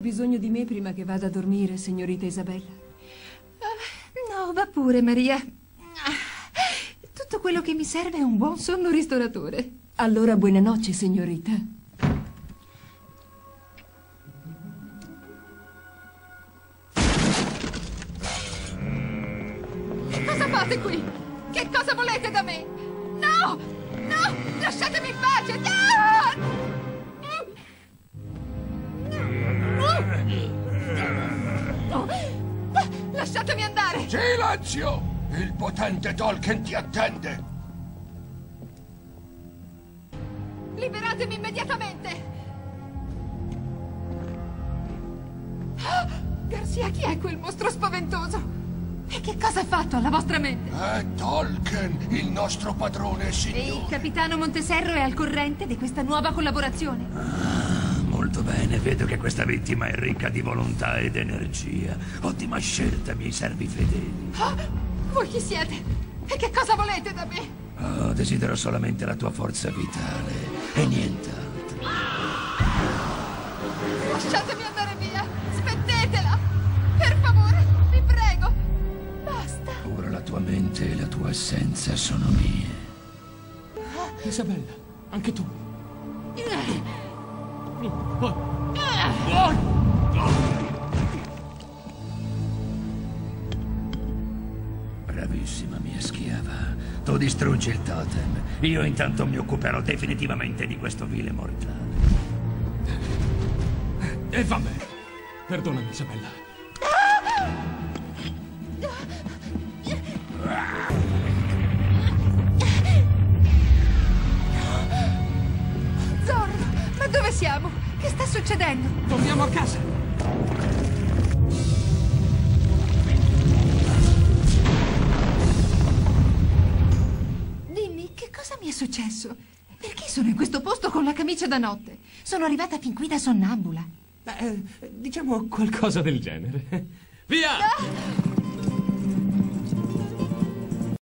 bisogno di me prima che vada a dormire, signorita Isabella? No, va pure, Maria. Tutto quello che mi serve è un buon sonno ristoratore. Allora buonanotte, signorita. Cosa fate qui? Che cosa volete da me? No! No! Lasciatemi in pace! No! Lasciatemi andare! Silenzio! Il potente Tolkien ti attende! Liberatemi immediatamente! Ah! Garcia, chi è quel mostro spaventoso? E che cosa ha fatto alla vostra mente? È Tolkien, il nostro padrone e E il signore. capitano Monteserro è al corrente di questa nuova collaborazione? Molto bene, vedo che questa vittima è ricca di volontà ed energia. Ottima scelta, miei servi fedeli. Ah, voi chi siete? E che cosa volete da me? Oh, desidero solamente la tua forza vitale e nient'altro. Lasciatemi andare via! Smettetela! Per favore, vi prego! Basta! Ora la tua mente e la tua essenza sono mie. Isabella, anche tu. Bravissima mia schiava. Tu distruggi il totem. Io intanto mi occuperò definitivamente di questo vile mortale. E va bene. Perdonami, Isabella. Siamo? Che sta succedendo? Torniamo a casa. Dimmi, che cosa mi è successo? Perché sono in questo posto con la camicia da notte? Sono arrivata fin qui da sonnambula. Beh, eh, diciamo qualcosa del genere. Via!